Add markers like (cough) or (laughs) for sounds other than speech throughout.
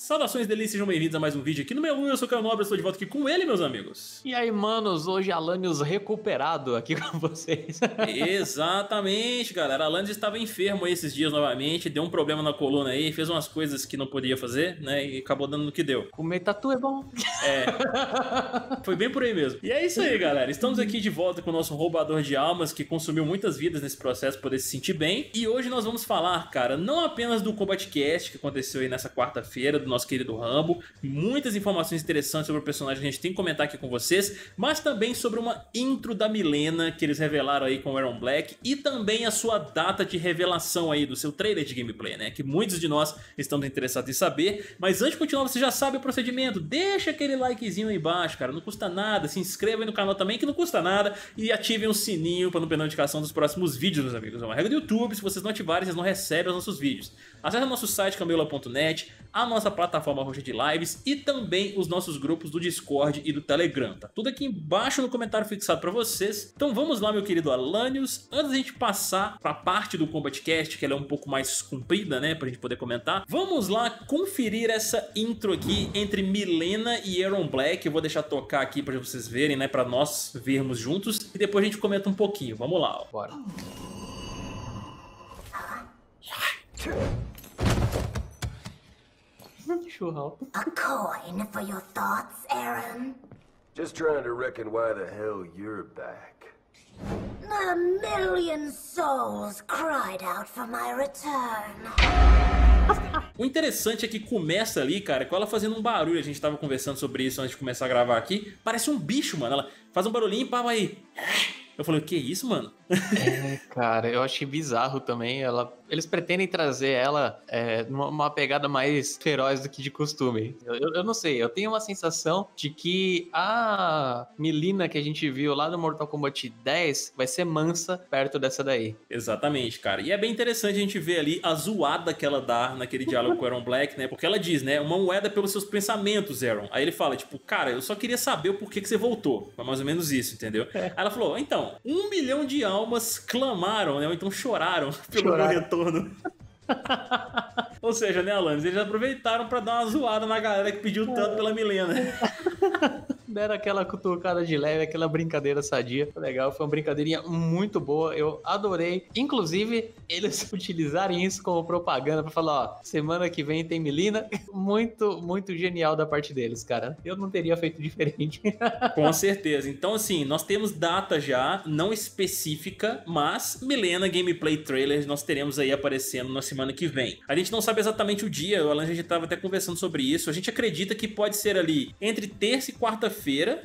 Saudações delícias, sejam bem-vindos a mais um vídeo aqui no meu 1, eu sou o Caio Nobre, estou de volta aqui com ele, meus amigos. E aí, manos, hoje Alanios recuperado aqui (laughs) com vocês. Exatamente, galera, Alanios estava enfermo aí esses dias novamente, deu um problema na coluna aí, fez umas coisas que não podia fazer, né, e acabou dando no que deu. Comer tatu é bom. É, foi bem por aí mesmo. E é isso aí, galera, estamos aqui de volta com o nosso roubador de almas, que consumiu muitas vidas nesse processo para poder se sentir bem, e hoje nós vamos falar, cara, não apenas do Combat Cast que aconteceu aí nessa quarta-feira, do nosso querido Rambo. Muitas informações interessantes sobre o personagem que a gente tem que comentar aqui com vocês, mas também sobre uma intro da Milena que eles revelaram aí com o Aaron Black e também a sua data de revelação aí do seu trailer de gameplay, né? Que muitos de nós estamos interessados em saber. Mas antes de continuar, você já sabe o procedimento. Deixa aquele likezinho aí embaixo, cara. Não custa nada. Se inscreva aí no canal também, que não custa nada. E ativem o sininho para não perder notificação dos próximos vídeos, meus amigos. É uma regra do YouTube. Se vocês não ativarem, vocês não recebem os nossos vídeos. Acesse nosso site camila.net, a nossa plataforma roxa de lives e também os nossos grupos do Discord e do Telegram. Tá tudo aqui embaixo no comentário fixado para vocês. Então vamos lá, meu querido Alanios. Antes da gente passar para a parte do Combat Cast, que ela é um pouco mais comprida, né, pra gente poder comentar, vamos lá conferir essa intro aqui entre Milena e Aaron Black. Eu vou deixar tocar aqui para vocês verem, né, para nós vermos juntos e depois a gente comenta um pouquinho. Vamos lá, ó. Bora. A coin for your thoughts, Aaron? Just trying to reckon why the hell you're back. A million souls cried out for my return. O interessante é que começa ali, cara, com ela fazendo um barulho. A gente tava conversando sobre isso antes de começar a gravar aqui. Parece um bicho, mano. Ela faz um barulhinho e pá, aí. Eu falei, o que é isso, mano? É, cara, eu achei bizarro também. Ela, eles pretendem trazer ela é, numa uma pegada mais feroz do que de costume. Eu, eu, não sei, eu tenho uma sensação de que a Melina que a gente viu lá no Mortal Kombat 10 vai ser mansa perto dessa daí. Exatamente, cara. E é bem interessante a gente ver ali a zoada que ela dá naquele diálogo com o Aaron Black, né? Porque ela diz, né? Uma moeda pelos seus pensamentos, Aaron. Aí ele fala, tipo, cara, eu só queria saber o porquê que você voltou. Foi mais ou menos isso, entendeu? É. Aí ela falou, então, um milhão de almas clamaram, né? Ou então choraram (laughs) pelo choraram. meu retorno. (laughs) Ou seja, né, Alanis, eles aproveitaram para dar uma zoada na galera que pediu tanto pela Milena. (laughs) Deram aquela cutucada de leve, aquela brincadeira sadia. Foi legal, foi uma brincadeirinha muito boa. Eu adorei. Inclusive, eles (laughs) utilizarem isso como propaganda para falar: ó, semana que vem tem Melina. (laughs) Muito, muito genial da parte deles, cara. Eu não teria feito diferente. (laughs) Com certeza. Então, assim, nós temos data já, não específica, mas Milena Gameplay Trailer nós teremos aí aparecendo na semana que vem. A gente não sabe exatamente o dia, o Alan já estava até conversando sobre isso. A gente acredita que pode ser ali entre terça e quarta-feira,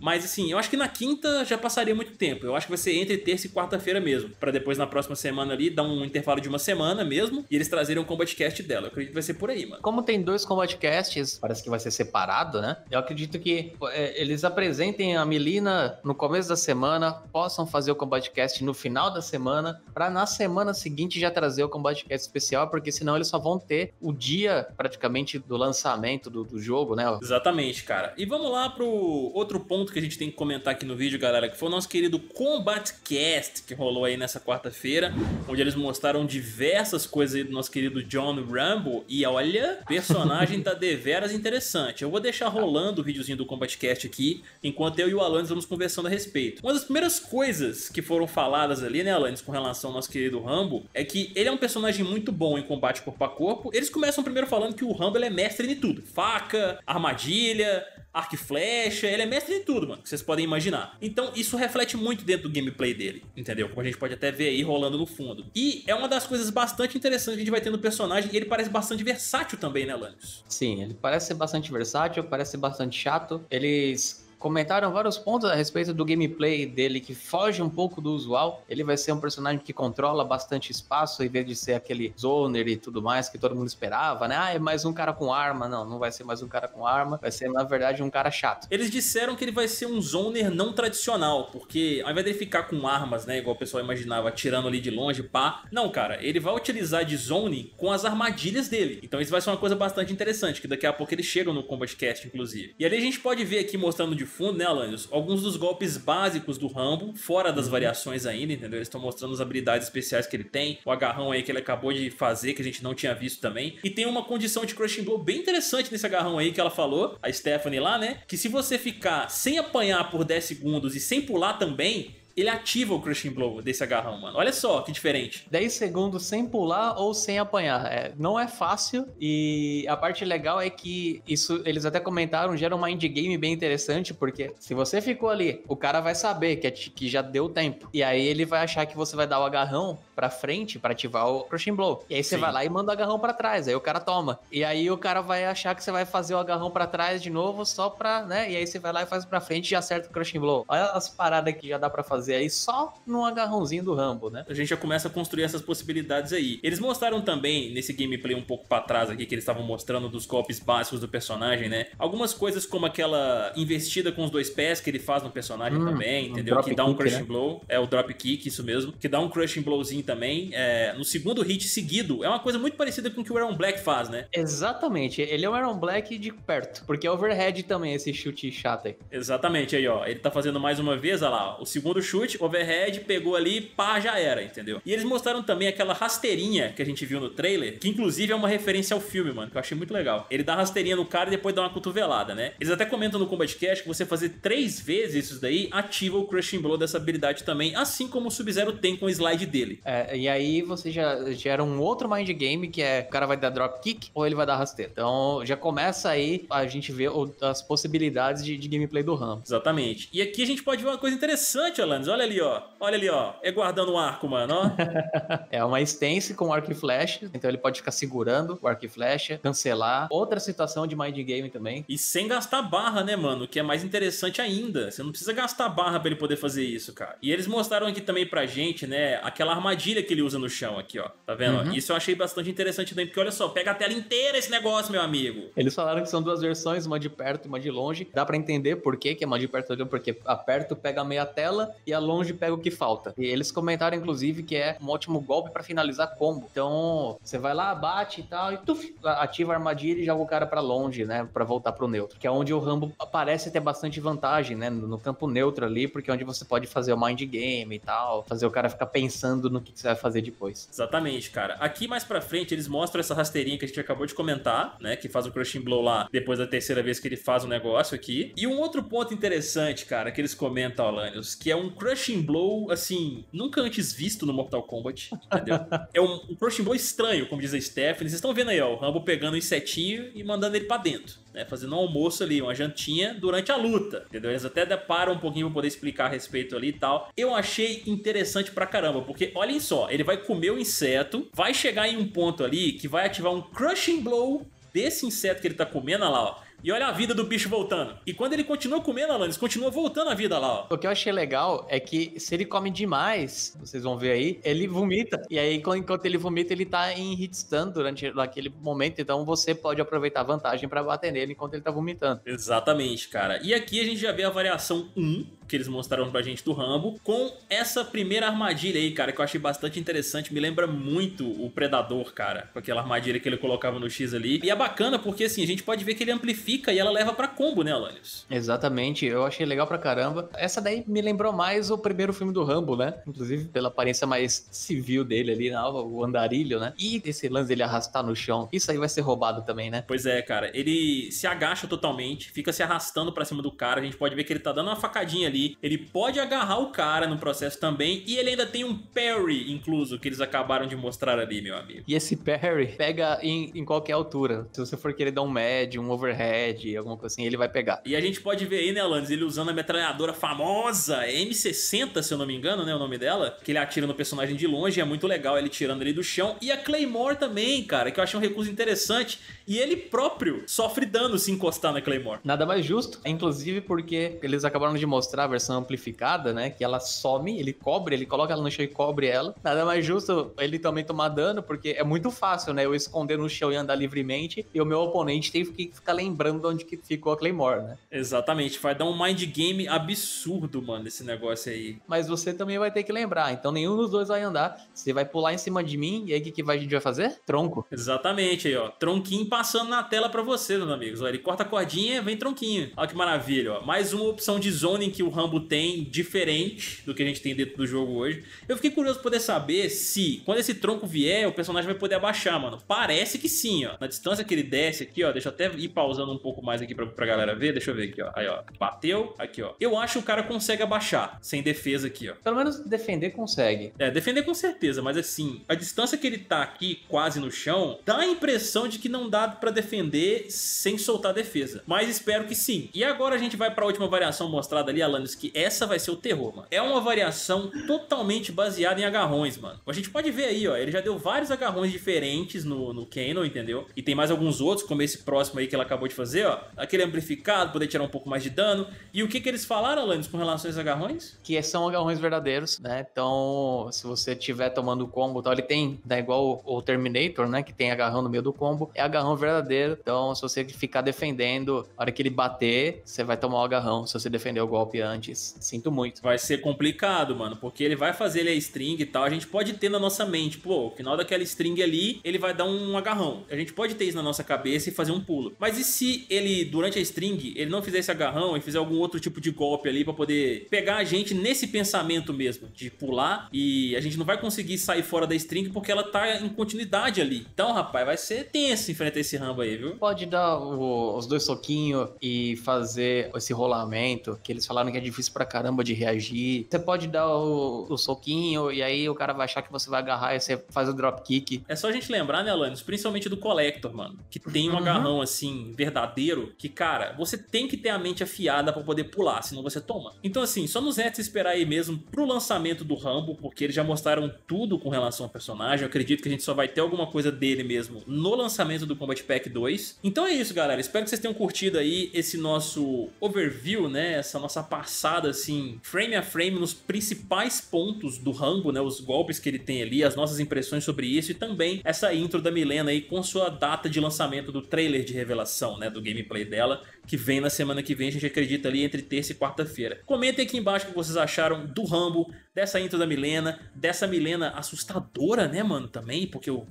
mas assim, eu acho que na quinta já passaria muito tempo. Eu acho que vai ser entre terça e quarta-feira mesmo, para depois na próxima semana ali dar um intervalo de uma semana mesmo e eles trazerem um Combat Cast dela. Eu acredito que vai ser por aí, mano. Como tem dois Combat Casts, parece que vai ser separado, né? Eu acredito que é, eles apresentem a Melina no começo da semana, possam fazer o Combat Cast no final da semana, para na semana seguinte já trazer o Combat Cast especial, porque senão eles só vão ter o dia praticamente do lançamento do, do jogo, né? Exatamente, cara. E vamos lá pro outro ponto que a gente tem que comentar aqui no vídeo, galera, que foi o nosso querido Combat Cast que rolou aí nessa quarta-feira, onde eles mostraram diversas coisas aí do nosso querido John Rambo. E olha, personagem tá deveras interessante. Eu vou deixar rolando o videozinho do Combat Cast aqui, enquanto eu e o Alanis vamos conversando a respeito. Uma das primeiras coisas que foram faladas ali, né, Alanis, com relação ao nosso querido Rambo, é que ele é um personagem muito bom em combate corpo a corpo. Eles começam primeiro falando que o Rambo é mestre em tudo. Faca, armadilha, arco e flecha, ele é mestre em tudo, mano, que vocês podem imaginar. Então isso reflete muito dentro do gameplay dele, entendeu? Como a gente pode até ver aí rolando no fundo. E é uma das coisas bastante interessantes que a gente vai ter no personagem, e ele parece bastante versátil também, né, Lanius? Sim, ele parece ser bastante versátil, parece ser bastante chato. Eles comentaram vários pontos a respeito do gameplay dele que foge um pouco do usual. Ele vai ser um personagem que controla bastante espaço, em vez de ser aquele zoner e tudo mais que todo mundo esperava, né? Ah, é mais um cara com arma. Não, não vai ser mais um cara com arma, vai ser, na verdade, um cara chato. Eles disseram que ele vai ser um zoner não tradicional, porque ao invés dele ficar com armas, né, igual o pessoal imaginava, atirando ali de longe, pá. Não, cara, ele vai utilizar de zone com as armadilhas dele. Então isso vai ser uma coisa bastante interessante, que daqui a pouco eles chegam no Combat Cast, inclusive. E ali a gente pode ver aqui mostrando de fundo, né, Alanios? Alguns dos golpes básicos do Rambo, fora das variações ainda, entendeu? Eles estão mostrando as habilidades especiais que ele tem, o agarrão aí que ele acabou de fazer, que a gente não tinha visto também. E tem uma condição de Crushing Blow bem interessante nesse agarrão aí que ela falou, a Stephanie lá, né? Que se você ficar sem apanhar por 10 segundos e sem pular também, ele ativa o Crushing Blow desse agarrão, mano. Olha só que diferente. 10 segundos sem pular ou sem apanhar. É, não é fácil e a parte legal é que isso, eles até comentaram, gera um mind game bem interessante, porque se você ficou ali, o cara vai saber que, é, que já deu tempo. E aí ele vai achar que você vai dar o agarrão pra frente para ativar o Crushing Blow. E aí você Sim. vai lá e manda o agarrão para trás, aí o cara toma. E aí o cara vai achar que você vai fazer o agarrão para trás de novo só pra, né? E aí você vai lá e faz pra frente e acerta o Crushing Blow. Olha as paradas que já dá para fazer aí só no agarrãozinho do Rambo, né? A gente já começa a construir essas possibilidades aí. Eles mostraram também, nesse gameplay um pouco pra trás aqui, que eles estavam mostrando dos golpes básicos do personagem, né? Algumas coisas como aquela investida com os dois pés que ele faz no personagem Hum, também, um entendeu? drop Que dá um kick, crushing né? blow. É o drop kick, isso mesmo. Que dá um crushing blowzinho também. É, no segundo hit seguido. É uma coisa muito parecida com o que o Aaron Black faz, né? Exatamente, ele é o Aaron Black de perto, porque é overhead também esse chute chato aí. Exatamente, aí ó, ele tá fazendo mais uma vez, olha lá, o segundo chute, overhead, pegou ali, pá, já era, entendeu? E eles mostraram também aquela rasteirinha que a gente viu no trailer, que inclusive é uma referência ao filme, mano, que eu achei muito legal. Ele dá rasteirinha no cara e depois dá uma cotovelada, né? Eles até comentam no Combat Cash que você fazer três vezes isso daí, ativa o Crushing Blow dessa habilidade também, assim como o Sub-Zero tem com o slide dele. É, e aí você já gera um outro mind game que é o cara vai dar drop kick ou ele vai dar rasteiro. Então já começa aí a gente ver as possibilidades de, de gameplay do Rambo. Exatamente. E aqui a gente pode ver uma coisa interessante, Alanis. Olha ali, ó. Olha ali, ó. É guardando um arco, mano, ó. (laughs) É uma stance com arco e flecha, então ele pode ficar segurando o arco e flecha, cancelar. Outra situação de mind game também. E sem gastar barra, né, mano? O que é mais interessante ainda. Você não precisa gastar barra pra ele poder fazer isso, cara. E eles mostraram aqui também pra gente, né, aquela armadilha que ele usa no chão aqui, ó. Tá vendo? Uhum. Isso eu achei bastante interessante também, porque olha só, pega a tela inteira esse negócio, meu amigo. Eles falaram que são duas versões, uma de perto e uma de longe. Dá pra entender por que que é uma de perto e porque a perto pega a meia tela e a longe pega o que falta. E eles comentaram, inclusive, que é um ótimo golpe pra finalizar combo. Então, você vai lá, bate e tal, e tuf, ativa a armadilha e joga o cara pra longe, né? Pra voltar pro neutro. Que é onde o Rambo parece ter bastante vantagem, né? No campo neutro ali, porque é onde você pode fazer o mind game e tal, fazer o cara ficar pensando no que que você vai fazer depois. Exatamente, cara. Aqui mais pra frente eles mostram essa rasteirinha que a gente acabou de comentar, né? Que faz o Crushing Blow lá depois da terceira vez que ele faz o negócio aqui. E um outro ponto interessante, cara, que eles comentam, Alanios, que é um Crushing Blow, assim, nunca antes visto no Mortal Kombat, entendeu? (laughs) é um, um Crushing Blow estranho, como diz a Stephanie. Vocês estão vendo aí, ó, o Rambo pegando um insetinho e mandando ele pra dentro. Né, fazendo um almoço ali, uma jantinha durante a luta, entendeu? Eles até param um pouquinho pra poder explicar a respeito ali e tal. Eu achei interessante pra caramba, porque olhem só, ele vai comer o inseto, vai chegar em um ponto ali que vai ativar um crushing blow desse inseto que ele tá comendo, olha lá, ó. E olha a vida do bicho voltando. E quando ele continua comendo, Alanis, continua voltando a vida lá, ó. O que eu achei legal é que se ele come demais, vocês vão ver aí, ele vomita. E aí, enquanto ele vomita, ele tá em hit stun durante aquele momento. Então você pode aproveitar a vantagem pra bater nele enquanto ele tá vomitando. Exatamente, cara. E aqui a gente já vê a variação 1 que eles mostraram pra gente do Rambo com essa primeira armadilha aí, cara, que eu achei bastante interessante. Me lembra muito o Predador, cara, com aquela armadilha que ele colocava no X ali. E é bacana porque assim, a gente pode ver que ele amplifica e ela leva pra combo, né, Alanios? Exatamente, eu achei legal pra caramba. Essa daí me lembrou mais o primeiro filme do Rambo, né? Inclusive pela aparência mais civil dele ali, né? o andarilho, né? E esse lance dele arrastar no chão. Isso aí vai ser roubado também, né? Pois é, cara. Ele se agacha totalmente, fica se arrastando pra cima do cara. A gente pode ver que ele tá dando uma facadinha ali. Ele pode agarrar o cara no processo também. E ele ainda tem um parry incluso, que eles acabaram de mostrar ali, meu amigo. E esse parry pega em, em qualquer altura. Se você for querer dar um médio, um overhead, alguma coisa assim, ele vai pegar. E a gente pode ver aí, né, Alanis, ele usando a metralhadora famosa, é M60, se eu não me engano, né, o nome dela, que ele atira no personagem de longe, é muito legal ele tirando ele do chão. E a Claymore também, cara, que eu achei um recurso interessante. E ele próprio sofre dano se encostar na Claymore. Nada mais justo, inclusive porque eles acabaram de mostrar versão amplificada, né? Que ela some, ele cobre, ele coloca ela no chão e cobre ela. Nada mais justo ele também tomar dano, porque é muito fácil, né? Eu esconder no chão e andar livremente, e o meu oponente tem que ficar lembrando lembrando de onde que ficou a Claymore, né? Exatamente, vai dar um mind game absurdo, mano, esse negócio aí. Mas você também vai ter que lembrar, então nenhum dos dois vai andar. Você vai pular em cima de mim, e aí o que, que a gente vai fazer? Tronco. Exatamente aí, ó. Tronquinho passando na tela pra você, meus amigos. Ó, ele corta a cordinha, vem tronquinho. Olha que maravilha, ó. Mais uma opção de zoning que o Rambo tem, diferente do que a gente tem dentro do jogo hoje. Eu fiquei curioso pra poder saber se, quando esse tronco vier, o personagem vai poder abaixar, mano. Parece que sim, ó. Na distância que ele desce aqui, ó. Deixa eu até ir pausando um pouco mais aqui pra, pra galera ver. Deixa eu ver aqui, ó. Aí, ó. Bateu. Aqui, ó. Eu acho que o cara consegue abaixar, sem defesa aqui, ó. Pelo menos defender consegue. É, defender com certeza, mas assim, a distância que ele tá aqui, quase no chão, dá a impressão de que não dá pra defender sem soltar a defesa. Mas espero que sim. E agora a gente vai pra última variação mostrada ali, Alanis, que essa vai ser o terror, mano. É uma variação totalmente baseada em agarrões, mano. A gente pode ver aí, ó, ele já deu vários agarrões diferentes no, no Canon, entendeu? E tem mais alguns outros, como esse próximo aí que ela acabou de fazer, ó. Aquele amplificado, poder tirar um pouco mais de dano. E o que que eles falaram, Alanis, com relação a esses agarrões? Que são agarrões verdadeiros, né? Então, se você estiver tomando combo e tal, ele tem, né, igual o Terminator, né? Que tem agarrão no meio do combo, é agarrão verdadeiro. Então, se você ficar defendendo, a hora que ele bater, você vai tomar o agarrão. Se você defender o golpe antes, sinto muito. Vai ser complicado, mano, porque ele vai fazer ele a string e tal. A gente pode ter na nossa mente, pô, o final daquela string ali, ele vai dar um agarrão. A gente pode ter isso na nossa cabeça e fazer um pulo. Mas e se ele, durante a string, ele não fizer esse agarrão e fizer algum outro tipo de golpe ali pra poder pegar a gente nesse pensamento mesmo, de pular e a gente não vai conseguir sair fora da string porque ela tá em continuidade ali. Então, rapaz, vai ser tenso enfrentar esse Rambo aí, viu? Pode dar o- os dois soquinhos e fazer esse rolamento, que eles falaram que é difícil pra caramba de reagir. Você pode dar o, o soquinho e aí o cara vai achar que você vai agarrar e você faz o drop kick. É só a gente lembrar, né, Alanis? Principalmente do Collector, mano. Que tem um Uhum. agarrão, assim, verdadeiro. Que, cara, você tem que ter a mente afiada pra poder pular, senão você toma. Então, assim, só nos resta esperar aí mesmo pro lançamento do Rambo, porque eles já mostraram tudo com relação ao personagem. Eu acredito que a gente só vai ter alguma coisa dele mesmo no lançamento do Combat Pack 2. Então é isso, galera. Espero que vocês tenham curtido aí esse nosso overview, né? Essa nossa passada, assim, frame a frame nos principais pontos do Rambo, né? Os golpes que ele tem ali, as nossas impressões sobre isso e também essa intro da Milena aí com sua data de lançamento do trailer de revelação, né? Do gameplay dela, que vem na semana que vem, a gente acredita ali entre terça e quarta-feira. Comentem aqui embaixo o que vocês acharam do Rambo, dessa intro da Milena, dessa Milena assustadora, né, mano? Também, porque o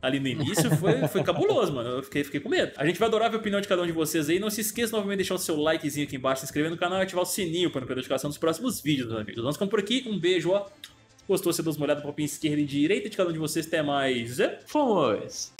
ali no início foi, foi cabuloso, mano. Eu fiquei, fiquei com medo. A gente vai adorar ver a opinião de cada um de vocês aí. Não se esqueça novamente de deixar o seu likezinho aqui embaixo, se inscrever no canal e ativar o sininho para não perder a notificação dos próximos vídeos, meus amigos. Vamos ficando por aqui. Um beijo, ó. Gostou? Você dá uma olhada pro esquerda e direita de cada um de vocês. Até mais. Fomos!